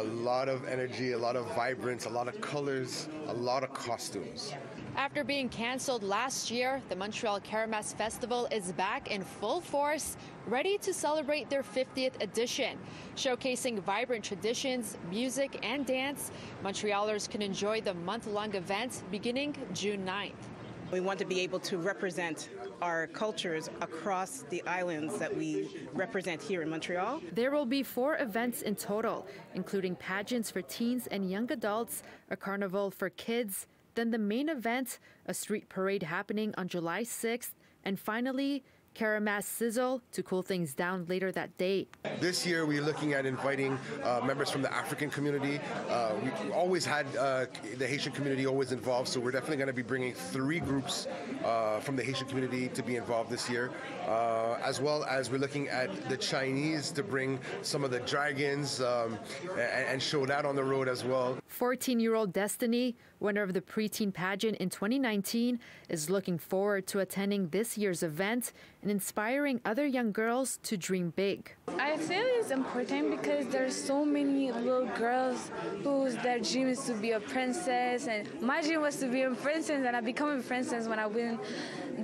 a lot of energy, a lot of vibrance, a lot of colors, a lot of costumes. After being canceled last year, the Montreal Carimas Festival is back in full force, ready to celebrate their 50th edition. Showcasing vibrant traditions, music, and dance, Montrealers can enjoy the month long event beginning June 9th. We want to be able to represent our cultures across the islands that we represent here in Montreal. There will be four events in total, including pageants for teens and young adults, a carnival for kids, then the main event, a street parade happening on July 6th, and finally, Carimas Sizzle to cool things down later that day. This year, we're looking at inviting uh, members from the African community. Uh, we always had uh, the Haitian community always involved, so we're definitely going to be bringing three groups uh, from the Haitian community to be involved this year, uh, as well as we're looking at the Chinese to bring some of the dragons um, and, and show that on the road as well. 14 year old Destiny, winner of the preteen pageant in 2019, is looking forward to attending this year's event and inspiring other young girls to dream big. I feel it's important because there's so many little girls whose their dream is to be a princess, and my dream was to be a princess, and I become a princess when I win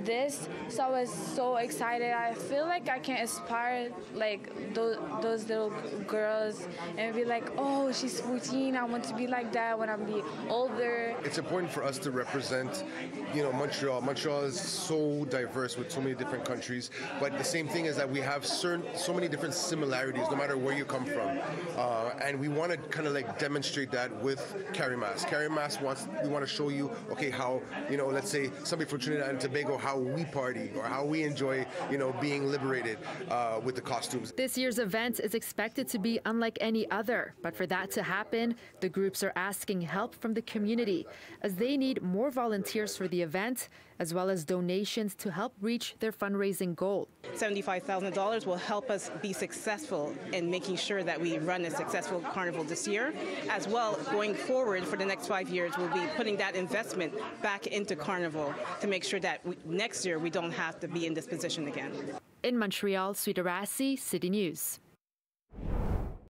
this. So I was so excited. I feel like I can inspire like those, those little girls and be like, oh, she's 14. I want to be like that when I'm be older. It's important for us to represent, you know, Montreal. Montreal is so diverse with so many different countries, but the same thing is that we have certain so many different similarities no matter where you come from, uh, and we want to kind of like demonstrate that with Carimas. Carry Mass wants we want to show you okay how you know let's say somebody from Trinidad and Tobago how we party or how we enjoy you know being liberated uh, with the costumes. This year's event is expected to be unlike any other, but for that to happen, the groups are asking help from the community as they need more volunteers for the event as well as donations to help reach their fundraising goal. $75,000 will help us be successful in making sure that we run a successful carnival this year. As well, going forward for the next five years, we'll be putting that investment back into carnival to make sure that we, next year we don't have to be in this position again. In Montreal, Swidda Rassy, City News.